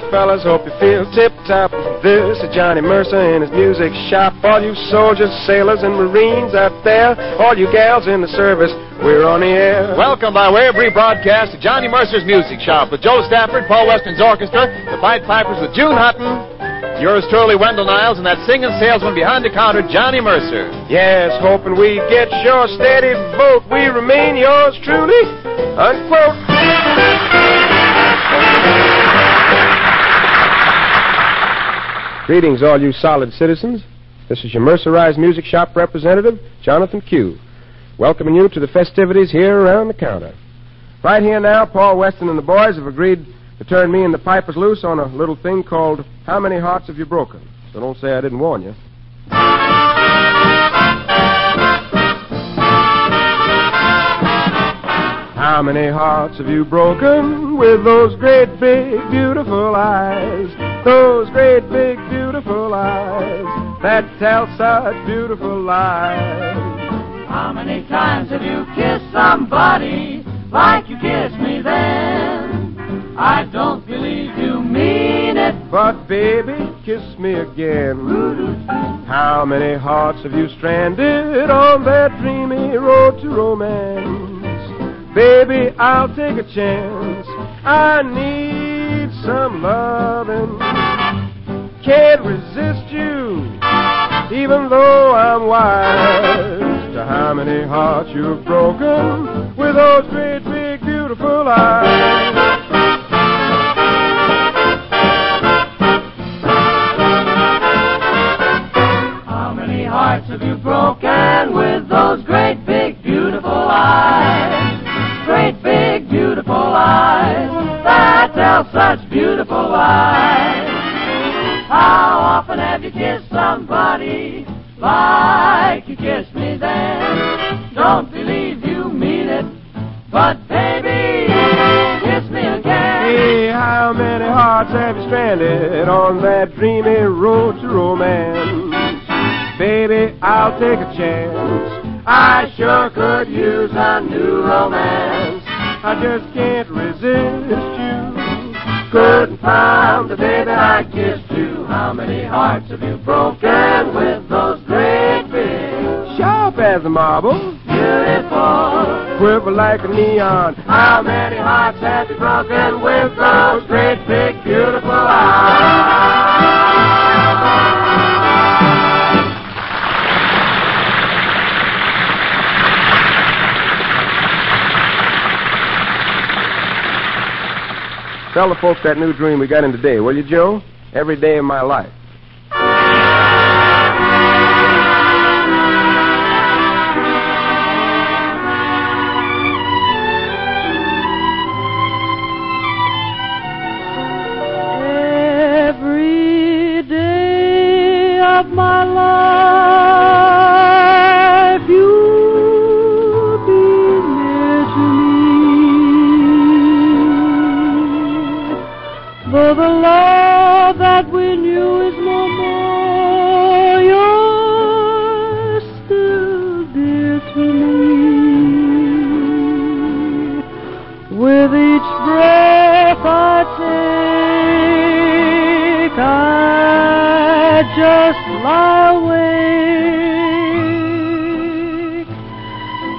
there, fellas. Hope you feel tip top. This is Johnny Mercer in his music shop. All you soldiers, sailors, and Marines out there, all you gals in the service, we're on the air. Welcome by way of rebroadcast to Johnny Mercer's Music Shop with Jo Stafford, Paul Weston's orchestra, the Pied Pipers with June Hutton, yours truly, Wendell Niles, and that singing salesman behind the counter, Johnny Mercer. Yes, hoping we get your steady vote. We remain yours truly. Unquote. Greetings, all you solid citizens. This is your Mercerized Music Shop representative, Jonathan Q. Welcoming you to the festivities here around the counter. Right here now, Paul Weston and the boys have agreed to turn me and the pipers loose on a little thing called How Many Hearts Have You Broken? So don't say I didn't warn you. How many hearts have you broken with those great big beautiful eyes? Those great big beautiful eyes that tell such beautiful lies. How many times have you kissed somebody like you kissed me then? I don't believe you mean it. But baby, kiss me again. How many hearts have you stranded on that dreamy road to romance? Baby, I'll take a chance. I need some loving. Can't resist you, even though I'm wise to how many hearts you've broken with those great big beautiful eyes. How many hearts have you broken with those great big beautiful eyes? Great big beautiful eyes that tell such beautiful lies. On that dreamy road to romance? Baby, I'll take a chance. I sure could use a new romance. I just can't resist you. Couldn't find the day that I kissed you. How many hearts have you broken with as a marble, Beautiful. quiver like a neon? How many hearts have you broken with those great big beautiful eyes? Tell the folks that new dream we got in today, will you, Jo? Every day of my life. Breath I just lie awake.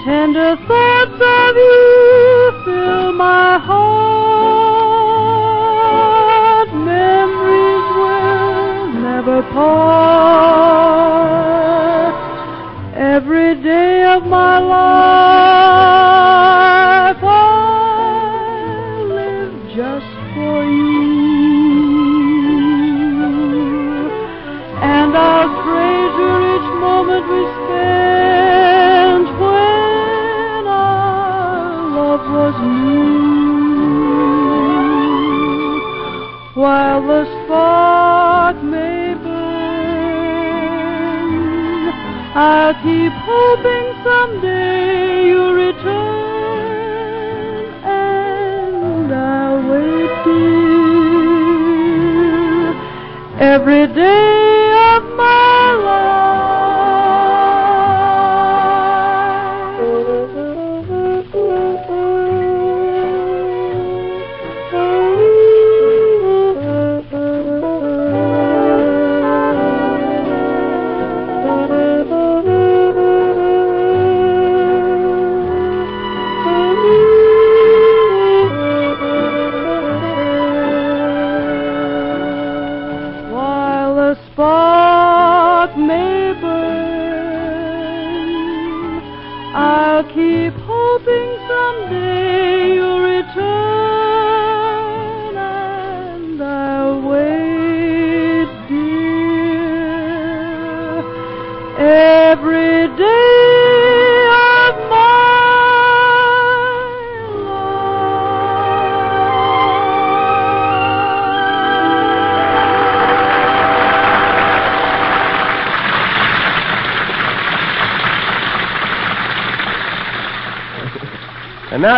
Tender thoughts of you fill my heart. Memories will never part. Every day of my life, just for you. And I'll treasure each moment we spent when our love was new. While the spark may burn, I'll keep hoping someday every day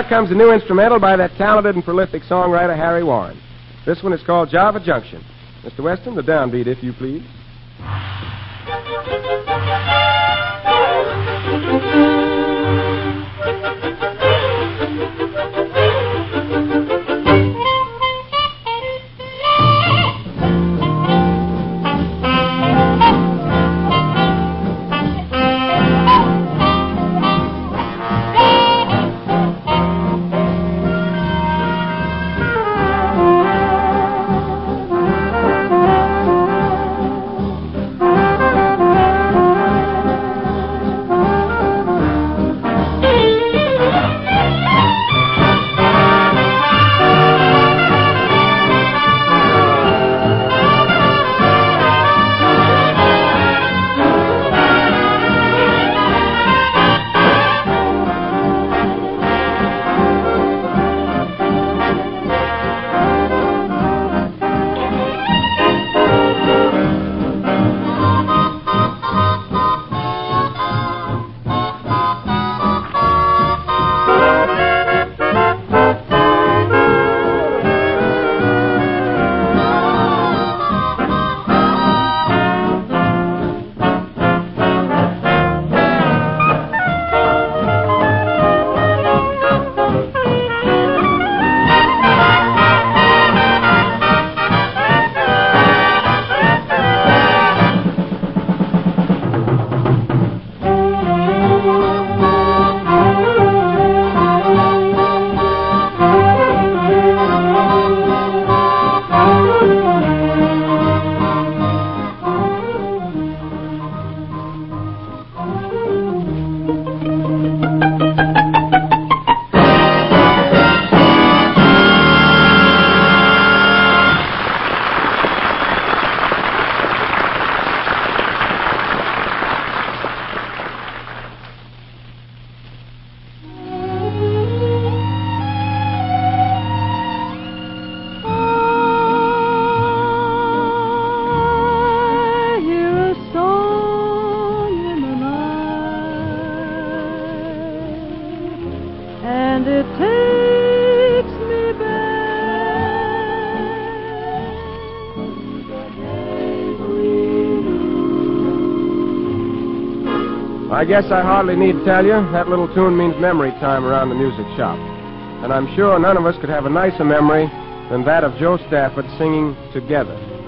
now comes a new instrumental by that talented and prolific songwriter Harry Warren. This one is called Java Junction. Mr. Weston, the downbeat, if you please. I guess I hardly need to tell you that little tune means memory time around the music shop. And I'm sure none of us could have a nicer memory than that of Jo Stafford singing Together.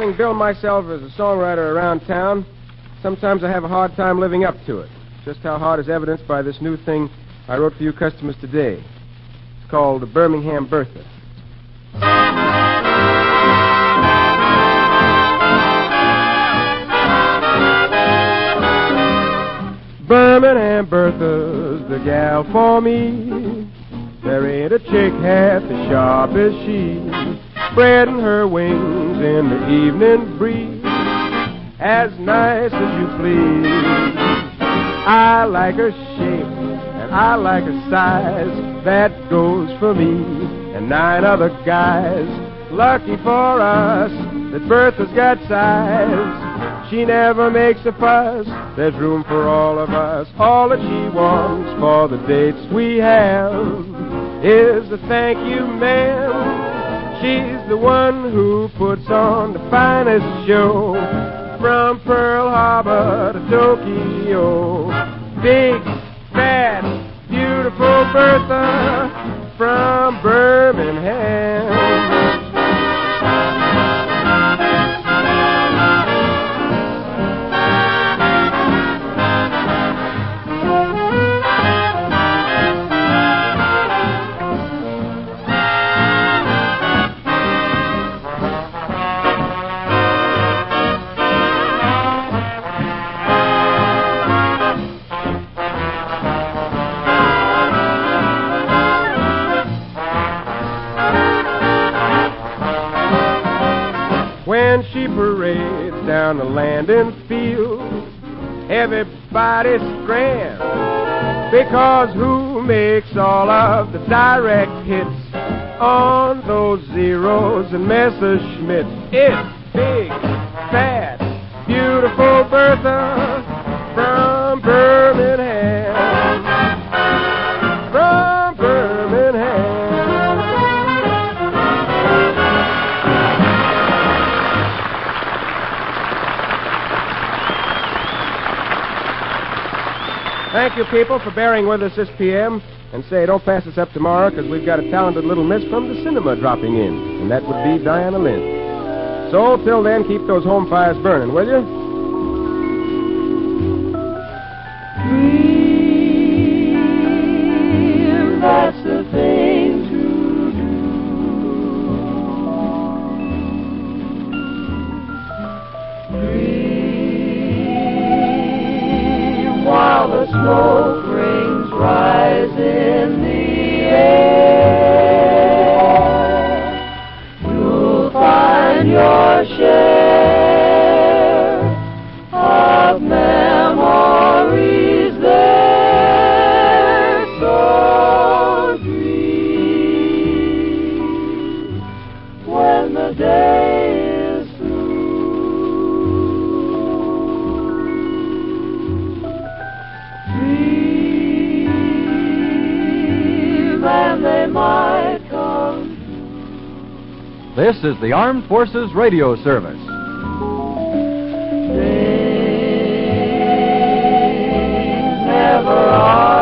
Can bill myself as a songwriter around town, sometimes I have a hard time living up to it. Just how hard is evidenced by this new thing I wrote for you customers today. It's called the Birmingham Bertha. Birmingham Bertha's the gal for me. There ain't a chick half as sharp as she, spreading her wings in the evening breeze, as nice as you please. I like her shape and I like her size. That goes for me and nine other guys. Lucky for us that Bertha's got size. She never makes a fuss. There's room for all of us. All that she wants for the dates we have is a thank you, ma'am. She's the one who puts on the finest show from Pearl Harbor to Tokyo. Big, fat, beautiful Bertha from Birmingham. When she parades down the landing field, everybody scrams because who makes all of the direct hits on those zeros and Messerschmitts? It's big, fat, beautiful Bertha from Birmingham. Thank you, people, for bearing with us this PM. And say, don't pass us up tomorrow, because we've got a talented little miss from the cinema dropping in. And that would be Diana Lynn. So, till then, keep those home fires burning, will you? Dream, that's This is the Armed Forces Radio Service. Never are.